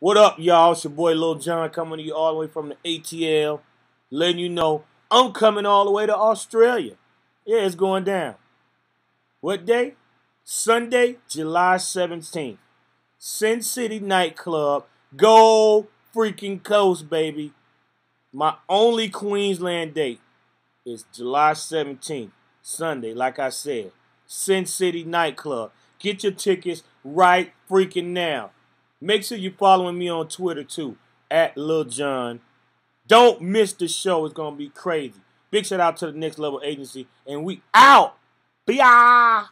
What up, y'all? It's your boy Lil Jon coming to you all the way from the ATL, letting you know I'm coming all the way to Australia. Yeah, it's going down. What day? Sunday, July 17th. Sin City Nightclub. Gold freaking coast, baby. My only Queensland date is July 17th, Sunday, like I said. Sin City Nightclub. Get your tickets right freaking now. Make sure you're following me on Twitter too, at Lil Jon. Don't miss the show. It's to be crazy. Big shout out to the Next Level Agency. And we out. Bye.